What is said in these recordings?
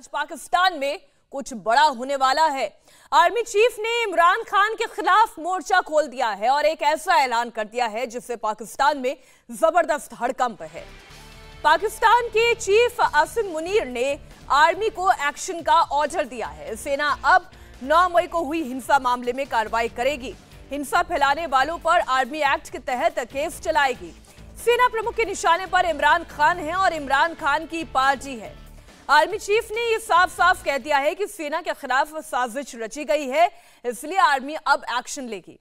आज पाकिस्तान में कुछ बड़ा होने वाला है। आर्मी चीफ ने इमरान खान के खिलाफ मोर्चा खोल दिया है और एक ऐसा ऐलान कर दिया है जिससे पाकिस्तान में ज़बरदस्त हड़कंप है। पाकिस्तान के चीफ आसिम मुनीर ने आर्मी को एक्शन का ऑर्डर दिया है। सेना अब 9 मई को हुई हिंसा मामले में कार्रवाई करेगी। हिंसा फैलाने वालों पर आर्मी एक्ट के तहत केस चलाएगी। सेना प्रमुख के निशाने पर इमरान खान है और इमरान खान की पार्टी है। आर्मी चीफ ने यह साफ़ साफ़ कह दिया है कि सेना के खिलाफ साजिश रची गई है, इसलिए आर्मी अब एक्शन लेगी।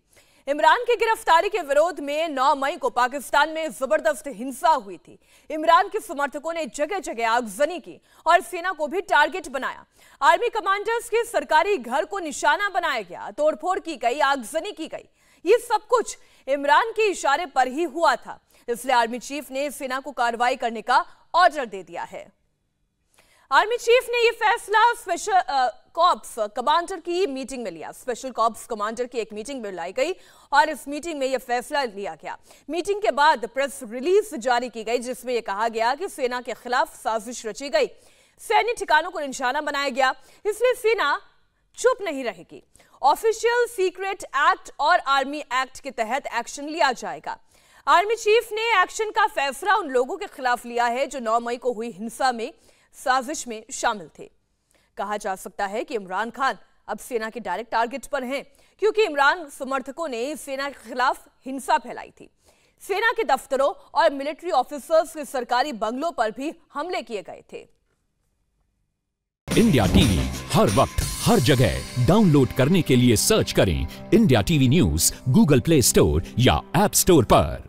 इमरान की गिरफ्तारी के विरोध में 9 मई को पाकिस्तान में ज़बरदस्त हिंसा हुई थी। इमरान के समर्थकों ने जगह जगह आगजनी की और सेना को भी टारगेट बनाया। आर्मी कमांडर्स के सरकारी घर को निशाना बनाया गया, तोड़फोड़ की गई, आगजनी की गई। ये सब कुछ इमरान के इशारे पर ही हुआ था, इसलिए आर्मी चीफ ने सेना को कार्रवाई करने का ऑर्डर दे दिया है। आर्मी चीफ ने यह फैसला स्पेशल कॉप्स कमांडर की मीटिंग में लिया। स्पेशल कॉप्स कमांडर की एक मीटिंग में लाई गई और इस मीटिंग में यह फैसला लिया गया। मीटिंग के बाद प्रेस रिलीज़ जारी की गई, जिसमें यह कहा गया कि सेना के खिलाफ साजिश रची गई। सैन्य ठिकानों को निशाना बनाया गया। इसलिए सेना चुप नहीं रहेगी। ऑफिशियल सीक्रेट एक्ट और आर्मी एक्ट के तहत एक्शन लिया जाएगा। आर्मी चीफ ने एक्शन का फैसला उन लोगों के खिलाफ लिया है जो 9 मई को हुई हिंसा में साजिश में शामिल थे। कहा जा सकता है कि इमरान खान अब सेना के डायरेक्ट टारगेट पर हैं, क्योंकि इमरान समर्थकों ने सेना के खिलाफ हिंसा फैलाई थी। सेना के दफ्तरों और मिलिट्री ऑफिसर्स के सरकारी बंगलों पर भी हमले किए गए थे। इंडिया टीवी, हर वक्त, हर जगह। डाउनलोड करने के लिए सर्च करें India TV news, Google play store या एप स्टोर पर।